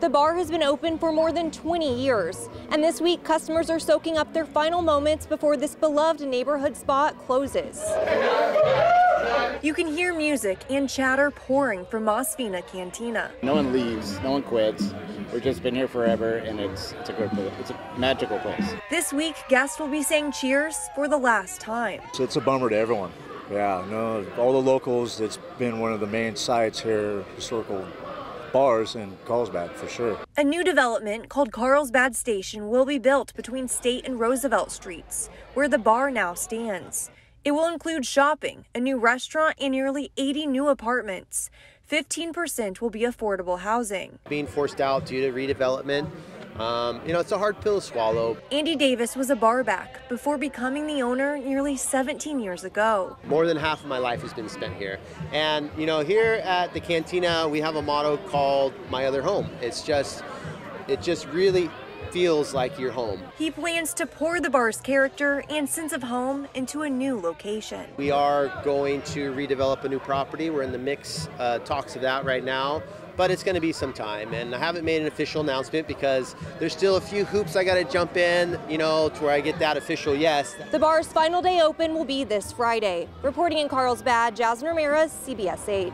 The bar has been open for more than 20 years, and this week customers are soaking up their final moments before this beloved neighborhood spot closes. You can hear music and chatter pouring from Mas Fina Cantina. No one leaves, no one quits. We've just been here forever, and it's it's a good place. It's a magical place. This week, guests will be saying cheers for the last time. So it's a bummer to everyone. Yeah, no, all the locals. It's been one of the main sites here, historical bars in Carlsbad for sure. A new development called Carlsbad Station will be built between State and Roosevelt Streets, where the bar now stands. It will include shopping, a new restaurant, and nearly 80 new apartments. 15% will be affordable housing. Being forced out due to redevelopment, um, you know, it's a hard pill to swallow. Andy Davis was a barback before becoming the owner nearly 17 years ago. More than half of my life has been spent here. And, you know, here at the Cantina, we have a motto called My Other Home. It's just, it just really feels like you're home. He plans to pour the bar's character and sense of home into a new location. We are going to redevelop a new property. We're in the mix uh, talks of that right now. But it's going to be some time, and I haven't made an official announcement because there's still a few hoops I got to jump in, you know, to where I get that official yes. The bar's final day open will be this Friday. Reporting in Carlsbad, Jasmine Ramirez, CBS 8.